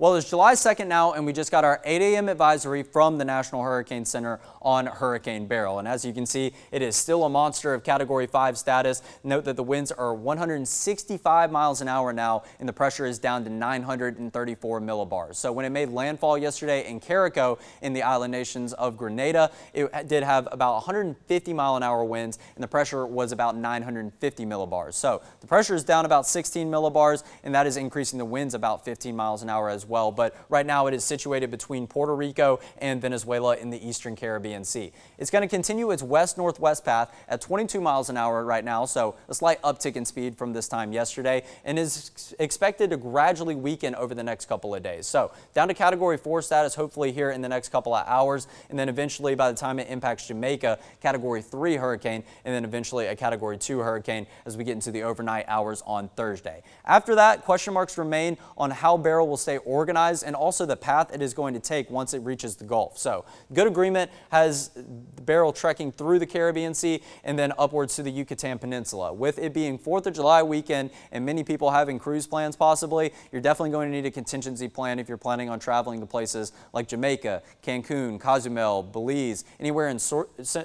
Well, it's July 2nd now, and we just got our 8 a.m. advisory from the National Hurricane Center on Hurricane Beryl. And as you can see, it is still a monster of Category 5 status. Note that the winds are 165 miles an hour now, and the pressure is down to 934 millibars. So when it made landfall yesterday in Carriacou in the island nations of Grenada, it did have about 150 mile an hour winds, and the pressure was about 950 millibars. So the pressure is down about 16 millibars, and that is increasing the winds about 15 miles an hour as well. But right now it is situated between Puerto Rico and Venezuela in the eastern Caribbean Sea. It's going to continue its west-northwest path at 22 miles an hour right now, so a slight uptick in speed from this time yesterday, and is expected to gradually weaken over the next couple of days. So down to Category 4 status hopefully here in the next couple of hours, and then eventually by the time it impacts Jamaica, Category 3 hurricane, and then eventually a Category 2 hurricane as we get into the overnight hours on Thursday. After that, question marks remain on how Beryl will stay organized organized and also the path it is going to take once it reaches the Gulf. So good agreement has the Beryl trekking through the Caribbean Sea and then upwards to the Yucatan Peninsula. With it being 4th of July weekend and many people having cruise plans possibly, you're definitely going to need a contingency plan if you're planning on traveling to places like Jamaica, Cancun, Cozumel, Belize, anywhere in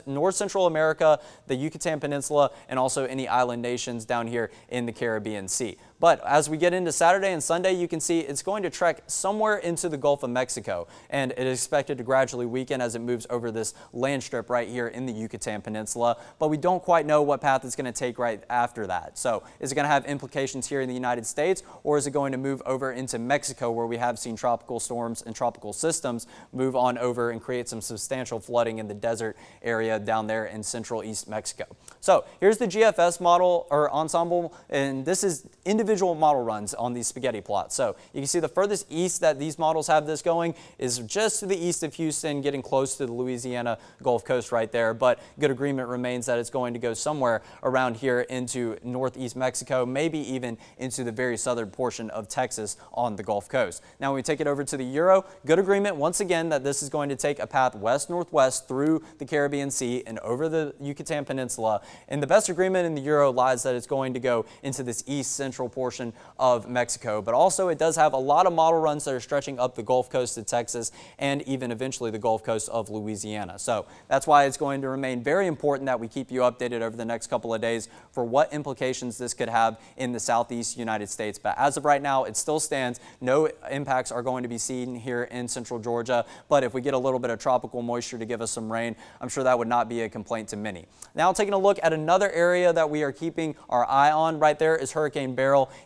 North Central America, the Yucatan Peninsula, and also any island nations down here in the Caribbean Sea. But as we get into Saturday and Sunday, you can see it's going to trek somewhere into the Gulf of Mexico, and it is expected to gradually weaken as it moves over this land strip right here in the Yucatan Peninsula. But we don't quite know what path it's going to take right after that. So is it going to have implications here in the United States, or is it going to move over into Mexico, where we have seen tropical storms and tropical systems move on over and create some substantial flooding in the desert area down there in central East Mexico? So here's the GFS model or ensemble, and this is individual individual model runs on these spaghetti plots. So you can see the furthest east that these models have this going is just to the east of Houston, getting close to the Louisiana Gulf Coast right there. But good agreement remains that it's going to go somewhere around here into northeast Mexico, maybe even into the very southern portion of Texas on the Gulf Coast. Now when we take it over to the Euro, good agreement once again that this is going to take a path west-northwest through the Caribbean Sea and over the Yucatan Peninsula. And the best agreement in the Euro lies that it's going to go into this east-central portion of Mexico. But also it does have a lot of model runs that are stretching up the Gulf Coast of Texas and even eventually the Gulf Coast of Louisiana. So that's why it's going to remain very important that we keep you updated over the next couple of days for what implications this could have in the southeast United States. But as of right now, it still stands. No impacts are going to be seen here in central Georgia. But if we get a little bit of tropical moisture to give us some rain, I'm sure that would not be a complaint to many. Now taking a look at another area that we are keeping our eye on right there is Hurricane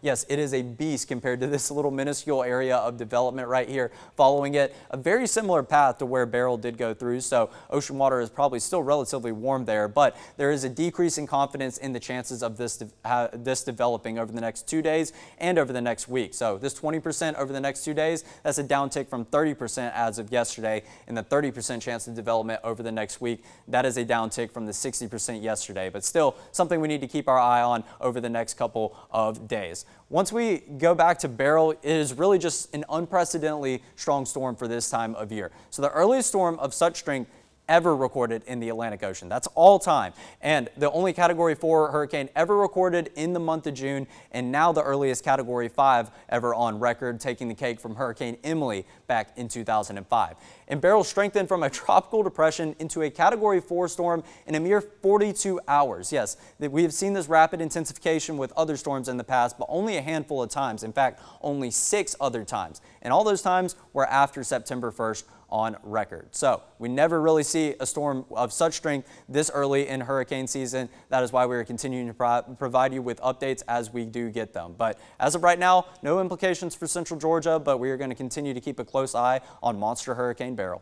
Yes, it is a beast compared to this little minuscule area of development right here following it. A very similar path to where Beryl did go through, so ocean water is probably still relatively warm there, but there is a decrease in confidence in the chances of this, uh, this developing over the next two days and over the next week. So this 20% over the next two days, that's a downtick from 30% as of yesterday, and the 30% chance of development over the next week, that is a downtick from the 60% yesterday, but still something we need to keep our eye on over the next couple of days Once we go back to Beryl, it is really just an unprecedentedly strong storm for this time of year. So the earliest storm of such strength ever recorded in the Atlantic Ocean. That's all time. And the only Category 4 hurricane ever recorded in the month of June, and now the earliest Category 5 ever on record, taking the cake from Hurricane Emily back in 2005. And Beryl strengthened from a tropical depression into a Category 4 storm in a mere 42 hours. Yes, we have seen this rapid intensification with other storms in the past, but only a handful of times. In fact, only six other times. And all those times were after September 1st on record. So we never really see a storm of such strength this early in hurricane season. That is why we are continuing to pro provide you with updates as we do get them. But as of right now, no implications for central Georgia, but we are going to continue to keep a close eye on Monster Hurricane Beryl.